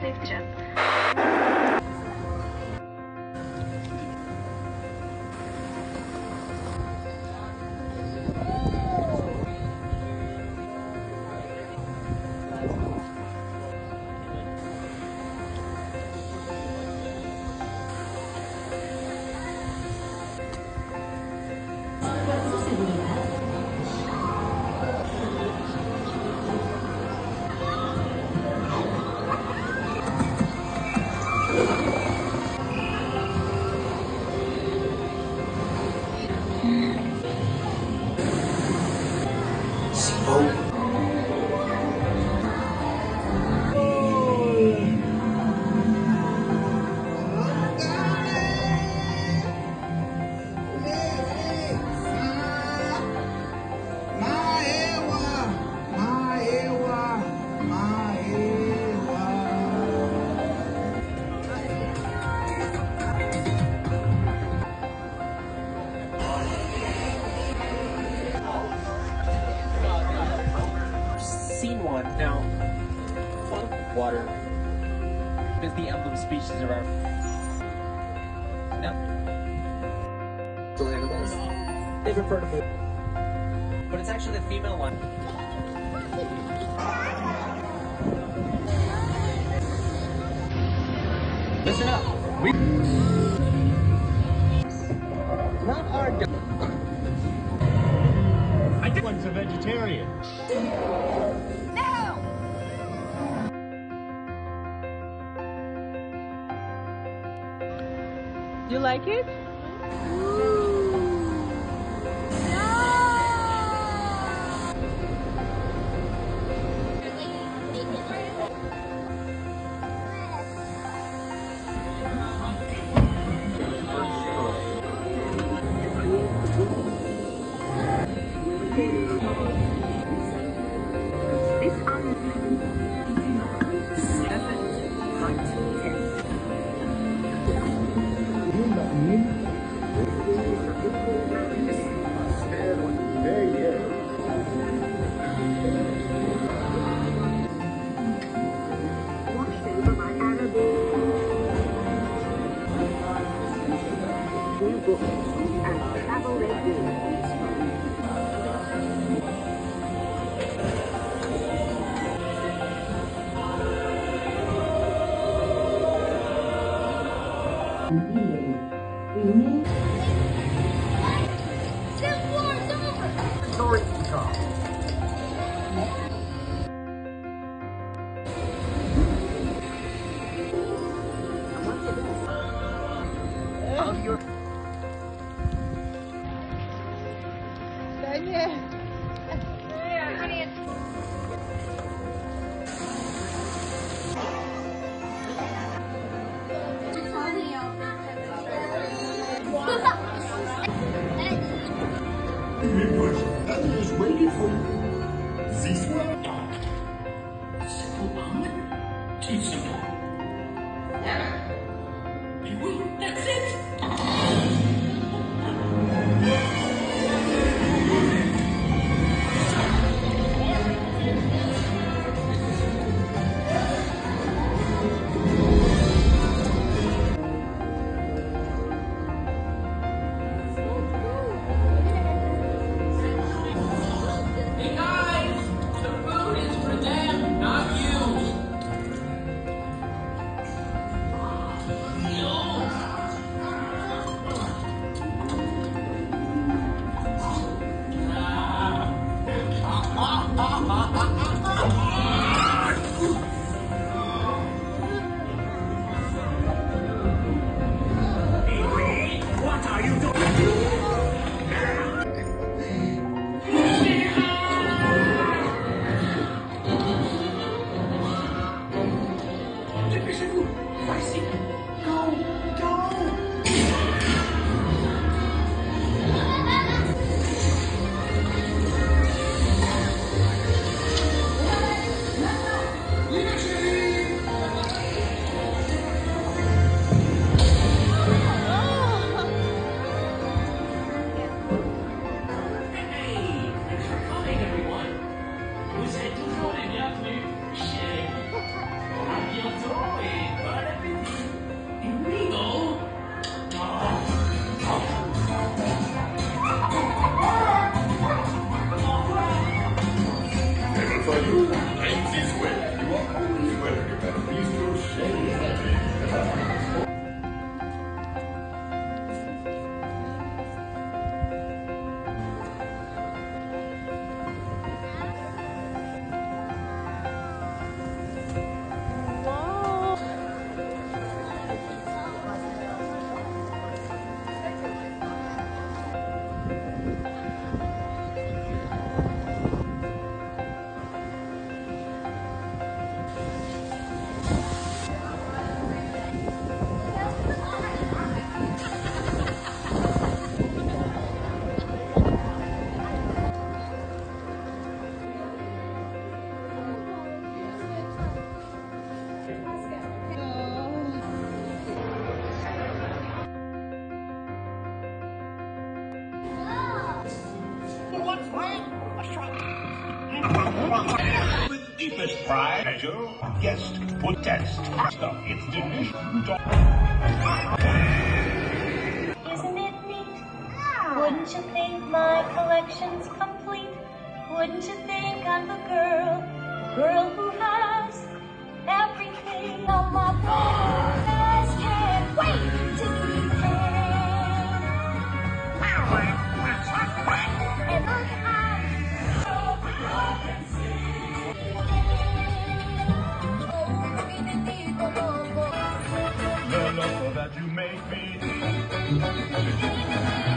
station. Scene one. Now, water is the emblem species of our. No. animals. They prefer to move, but it's actually the female one. Listen up. We. Not our. dog. I think one's a vegetarian. You like it? on to. Daniel. Guest, put test. Stuff, it's delicious. Isn't it neat? Wouldn't you think my collection's complete? Wouldn't you think I'm the girl, girl who has everything on my best? はい!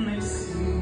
nesse.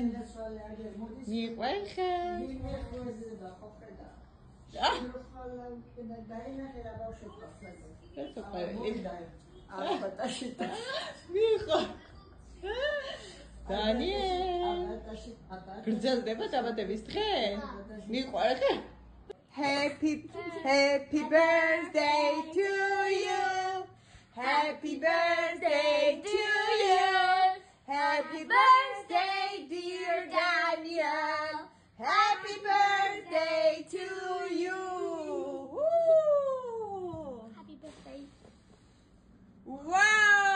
მოდი დანი მიყვეხა მიხო დანიელ. გრძელდება დაბადების დღე. მიყვეხე Happy happy birthday to you. Happy birthday to you Happy birthday dear Daniel Happy birthday to you Woo! Happy birthday. Wow!